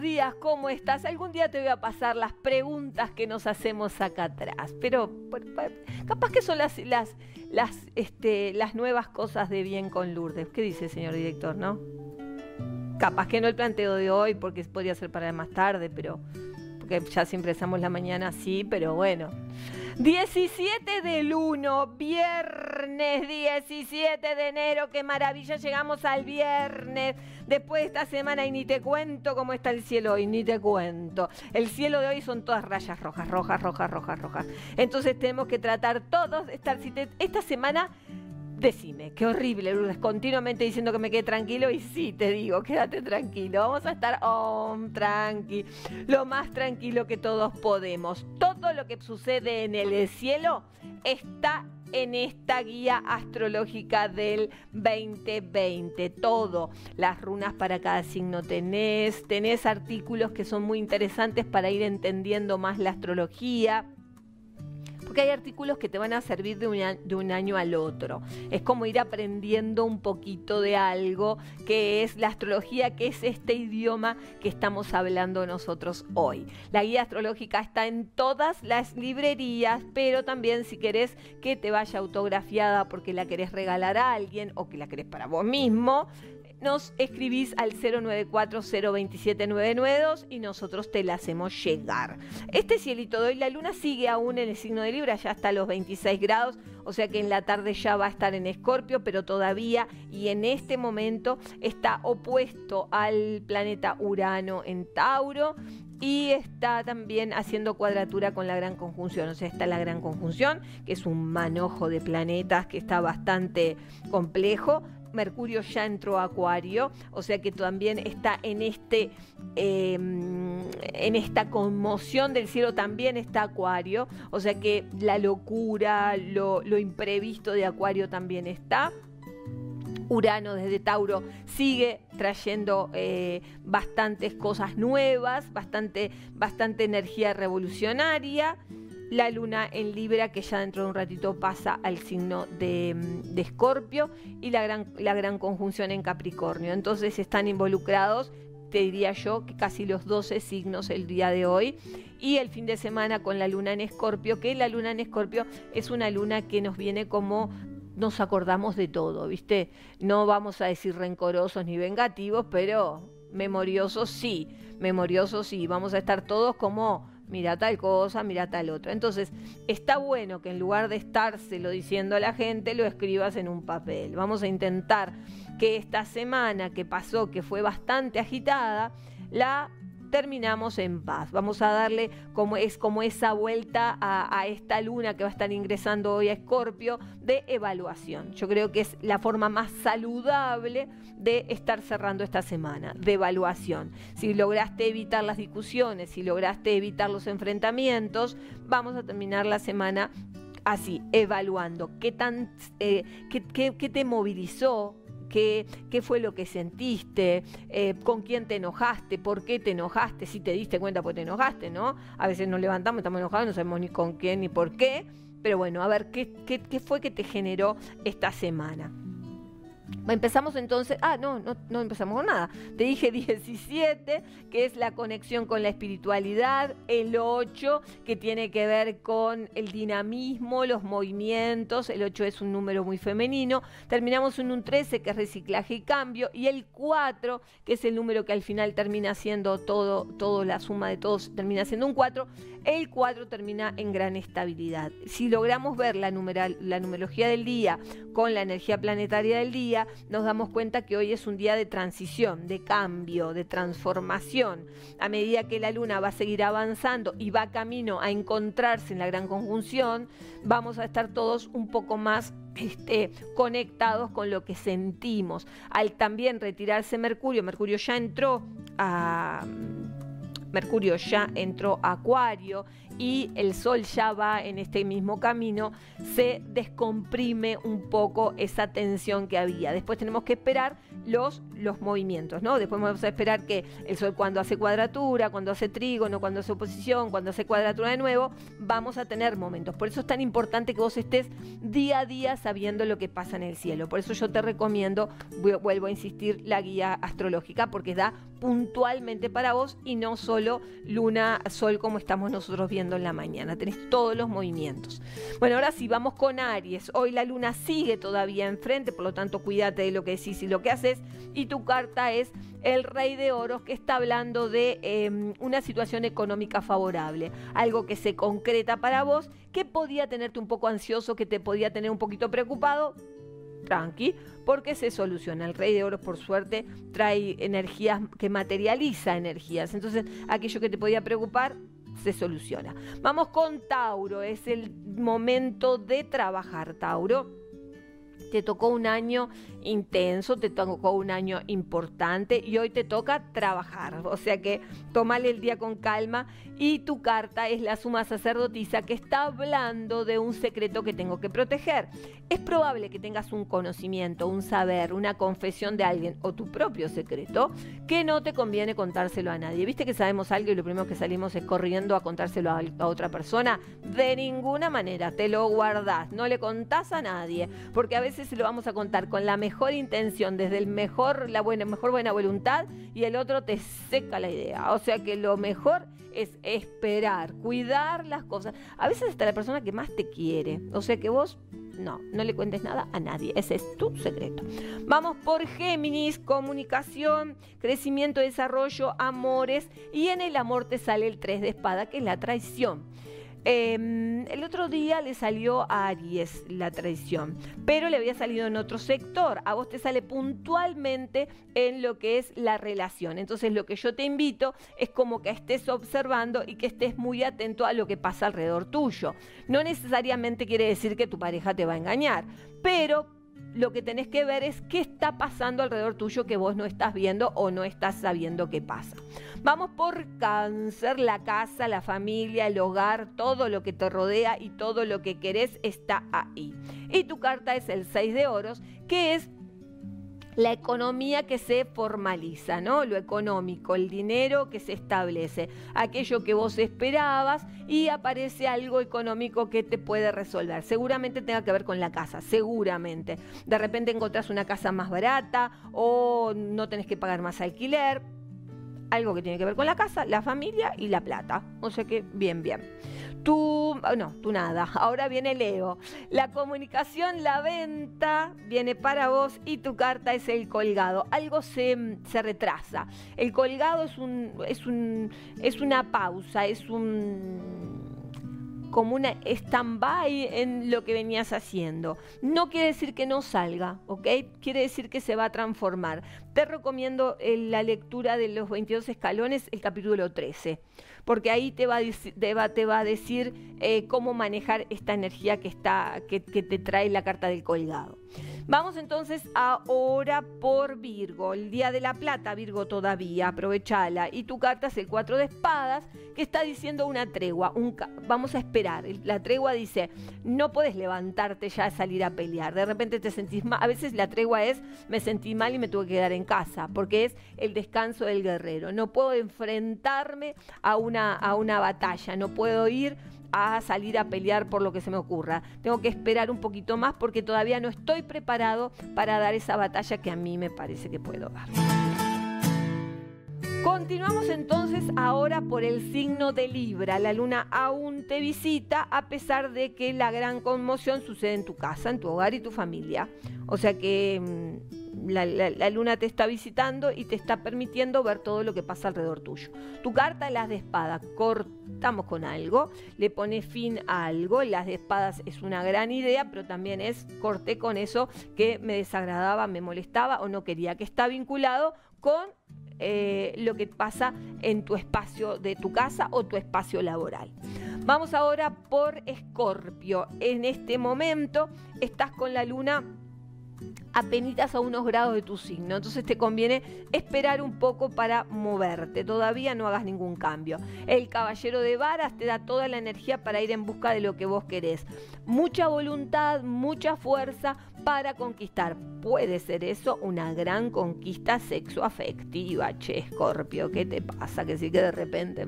días, ¿cómo estás? Algún día te voy a pasar las preguntas que nos hacemos acá atrás, pero capaz que son las, las, las, este, las nuevas cosas de bien con Lourdes. ¿Qué dice, señor director, no? Capaz que no el planteo de hoy, porque podría ser para más tarde, pero porque ya siempre empezamos la mañana así, pero bueno. 17 del 1, viernes 17 de enero, qué maravilla, llegamos al viernes. Después de esta semana y ni te cuento cómo está el cielo hoy, ni te cuento. El cielo de hoy son todas rayas rojas, rojas, rojas, rojas, rojas. Entonces tenemos que tratar todos de estar... Esta semana Decime, qué horrible, Lourdes, continuamente diciendo que me quede tranquilo y sí, te digo, quédate tranquilo, vamos a estar oh, tranqui, lo más tranquilo que todos podemos. Todo lo que sucede en el cielo está en esta guía astrológica del 2020. Todo, las runas para cada signo tenés, tenés artículos que son muy interesantes para ir entendiendo más la astrología hay artículos que te van a servir de un, año al otro. Es como ir aprendiendo un poquito de algo que es la astrología, que es este idioma que estamos hablando nosotros hoy. La guía astrológica está en todas las librerías, pero también si querés que te vaya autografiada porque la querés regalar a alguien o que la querés para vos mismo, nos escribís al 094-027-992 y nosotros te la hacemos llegar. Este cielito de hoy, la luna sigue aún en el signo de Libra, ya está a los 26 grados, o sea que en la tarde ya va a estar en Escorpio, pero todavía y en este momento está opuesto al planeta Urano en Tauro y está también haciendo cuadratura con la gran conjunción. O sea, está la gran conjunción, que es un manojo de planetas que está bastante complejo, Mercurio ya entró a Acuario, o sea que también está en este em, en esta conmoción del cielo también está Acuario, o sea que la locura, lo, imprevisto de Acuario también está. Urano desde Tauro sigue trayendo eh, bastantes cosas nuevas, bastante, bastante energía revolucionaria la luna en Libra, que ya dentro de un ratito pasa al signo de, Escorpio, y la gran, la gran conjunción en Capricornio. Entonces están involucrados, te diría yo, que casi los 12 signos el día de hoy. Y el fin de semana con la luna en Escorpio, que la luna en Escorpio es una luna que nos viene como nos acordamos de todo, ¿viste? No vamos a decir rencorosos ni vengativos, pero memoriosos sí, memoriosos sí. Vamos a estar todos como mira tal cosa, mira tal otra. Entonces, está bueno que en lugar de estárselo diciendo a la gente, lo escribas en un papel. Vamos a intentar que esta semana que pasó, que fue bastante agitada, la terminamos en paz. Vamos a darle como es como esa vuelta a, esta luna que va a estar ingresando hoy a Escorpio de evaluación. Yo creo que es la forma más saludable de estar cerrando esta semana, de evaluación. Si lograste evitar las discusiones, si lograste evitar los enfrentamientos, vamos a terminar la semana así, evaluando qué, tan, eh, qué te movilizó, qué, fue lo que sentiste, eh, con quién te enojaste, por qué te enojaste, si te diste cuenta por qué te enojaste, ¿no? A veces nos levantamos, estamos enojados, no sabemos ni con quién ni por qué, pero bueno, a ver, ¿qué, qué fue que te generó esta semana? Empezamos entonces, ah, no, no, no empezamos con nada. Te dije 17, que es la conexión con la espiritualidad, el 8, que tiene que ver con el dinamismo, los movimientos, el 8 es un número muy femenino. Terminamos en un 13, que es reciclaje y cambio, y el 4, que es el número que al final termina siendo todo, todo la suma de todos, termina siendo un 4. El 4 termina en gran estabilidad. Si logramos ver la, numeral, la numerología del día con la energía planetaria del día, nos damos cuenta que hoy es un día de transición, de cambio, de transformación. A medida que la luna va a seguir avanzando y va camino a encontrarse en la gran conjunción, vamos a estar todos un poco más este, conectados con lo que sentimos. Al también retirarse Mercurio, Mercurio ya entró a Mercurio ya entró a Acuario y el Sol ya va en este mismo camino, se descomprime un poco esa tensión que había. Después tenemos que esperar los, los movimientos, ¿no? Después vamos a esperar que el Sol cuando hace cuadratura, cuando hace trígono, cuando hace oposición, cuando hace cuadratura de nuevo, vamos a tener momentos. Por eso es tan importante que vos estés día a día sabiendo lo que pasa en el cielo. Por eso yo te recomiendo, vuelvo a insistir, la guía astrológica, porque da puntualmente para vos y no solo luna, sol como estamos nosotros viendo en la mañana. Tenés todos los movimientos. Bueno, ahora sí, vamos con Aries. Hoy la luna sigue todavía enfrente, por lo tanto cuídate de lo que decís y lo que haces. Y tu carta es el rey de oros que está hablando de em, una situación económica favorable, algo que se concreta para vos, que podía tenerte un poco ansioso, que te podía tener un poquito preocupado, tranqui, porque se soluciona. El rey de oros, por suerte, trae energías que materializa energías. Entonces, aquello que te podía preocupar, se soluciona. Vamos con Tauro, es el momento de trabajar, Tauro te tocó un año intenso, te tocó un año importante y hoy te toca trabajar. O sea que tómale el día con calma y tu carta es la suma sacerdotisa que está hablando de un secreto que tengo que proteger. Es probable que tengas un conocimiento, un saber, una confesión de alguien o tu propio secreto que no te conviene contárselo a nadie. ¿Viste que sabemos algo y lo primero que salimos es corriendo a contárselo a, otra persona? De ninguna manera, te lo guardás, no le contás a nadie, porque a veces lo vamos a contar con la mejor intención, desde el mejor, la buena, mejor buena voluntad, y el otro te seca la idea. O sea que lo mejor es esperar, cuidar las cosas. A veces hasta la persona que más te quiere. O sea que vos no, no le cuentes nada a nadie. Ese es tu secreto. Vamos por Géminis, comunicación, crecimiento, desarrollo, amores. Y en el amor te sale el 3 de espada, que es la traición. Em, el otro día le salió a Aries la traición, pero le había salido en otro sector. A vos te sale puntualmente en lo que es la relación. Entonces lo que yo te invito es como que estés observando y que estés muy atento a lo que pasa alrededor tuyo. No necesariamente quiere decir que tu pareja te va a engañar, pero lo que tenés que ver es qué está pasando alrededor tuyo que vos no estás viendo o no estás sabiendo qué pasa. Vamos por cáncer, la casa, la familia, el hogar, todo lo que te rodea y todo lo que querés está ahí. Y tu carta es el 6 de oros, que es la economía que se formaliza, ¿no? Lo económico, el dinero que se establece, aquello que vos esperabas y aparece algo económico que te puede resolver. Seguramente tenga que ver con la casa, seguramente. De repente encontrás una casa más barata o no tenés que pagar más alquiler. Algo que tiene que ver con la casa, la familia y la plata. O sea que bien, bien. Ah, no, tú nada. Ahora viene Leo. La comunicación, la venta viene para vos y tu carta es el colgado. Algo se, se retrasa. El colgado es un, es un, es una pausa, es un como una stand-by en lo que venías haciendo. No quiere decir que no salga, ¿ok? Quiere decir que se va a transformar. Te recomiendo eh, la lectura de los 22 escalones, el capítulo 13 porque ahí te va a, te va, a decir eh, cómo manejar esta energía que, está, que te trae la carta del colgado. Vamos entonces ahora por Virgo, el día de la plata, Virgo todavía, aprovechala. Y tu carta es el 4 de espadas, que está diciendo una tregua. vamos a esperar. La tregua dice, no puedes levantarte ya a salir a pelear. De repente te sentís mal. A veces la tregua es, me sentí mal y me tuve que quedar en casa, porque es el descanso del guerrero. No puedo enfrentarme a una, a una batalla, no puedo ir a salir a pelear por lo que se me ocurra. Tengo que esperar un poquito más porque todavía no estoy preparado para dar esa batalla que a mí me parece que puedo dar. Continuamos entonces ahora por el signo de Libra. La luna aún te visita a pesar de que la gran conmoción sucede en tu casa, en tu hogar y tu familia. O sea que la, luna te está visitando y te está permitiendo ver todo lo que pasa alrededor tuyo. Tu carta, las de espada, cortamos con algo, le pone fin a algo. Las de espadas es una gran idea, pero también es corté con eso que me desagradaba, me molestaba o no quería, que está vinculado con eh, lo que pasa en tu espacio de tu casa o tu espacio laboral. Vamos ahora por Escorpio. En este momento estás con la luna apenitas a unos grados de tu signo. Entonces te conviene esperar un poco para moverte. Todavía no hagas ningún cambio. El caballero de varas te da toda la energía para ir en busca de lo que vos querés. Mucha voluntad, mucha fuerza para conquistar. Puede ser eso una gran conquista sexoafectiva, che, Escorpio. ¿Qué te pasa? Que sí que de repente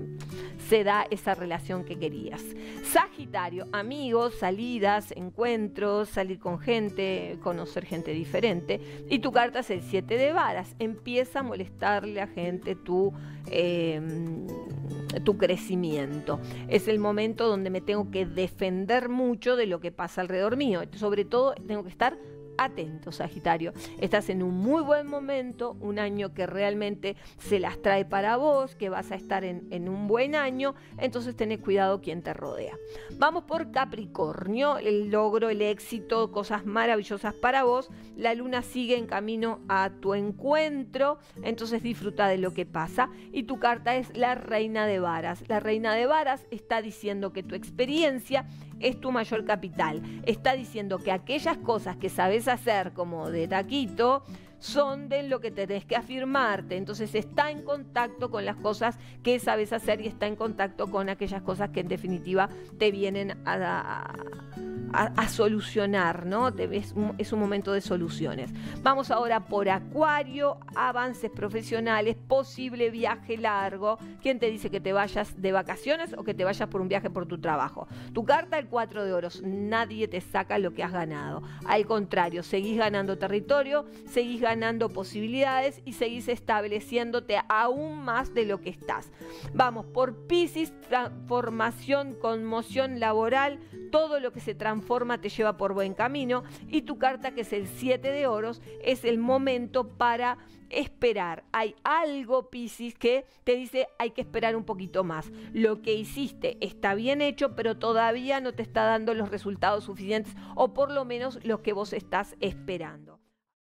se da esa relación que querías. Sagitario, amigos, salidas, encuentros, salir con gente, conocer gente diferente. Y tu carta es el 7 de varas. Empieza a molestarle a gente tu, em, tu crecimiento. Es el momento donde me tengo que defender mucho de lo que pasa alrededor mío. Sobre todo tengo que estar atento, Sagitario. Estás en un muy buen momento, un año que realmente se las trae para vos, que vas a estar en, un buen año, entonces tenés cuidado quien te rodea. Vamos por Capricornio, el logro, el éxito, cosas maravillosas para vos. La luna sigue en camino a tu encuentro, entonces disfruta de lo que pasa. Y tu carta es la reina de varas. La reina de varas está diciendo que tu experiencia es tu mayor capital. Está diciendo que aquellas cosas que sabes hacer como de taquito son de lo que tenés que afirmarte. Entonces está en contacto con las cosas que sabes hacer y está en contacto con aquellas cosas que en definitiva te vienen a, a, solucionar, ¿no? es, un, es un momento de soluciones. Vamos ahora por Acuario, avances profesionales, posible viaje largo. ¿Quién te dice que te vayas de vacaciones o que te vayas por un viaje por tu trabajo? Tu carta, el 4 de oros, nadie te saca lo que has ganado. Al contrario, seguís ganando territorio, seguís ganando posibilidades y seguís estableciéndote aún más de lo que estás. Vamos por Pisces, transformación, conmoción laboral, todo lo que se transforma te lleva por buen camino y tu carta que es el 7 de oros es el momento para esperar. Hay algo, Piscis, que te dice hay que esperar un poquito más. Lo que hiciste está bien hecho, pero todavía no te está dando los resultados suficientes o por lo menos los que vos estás esperando.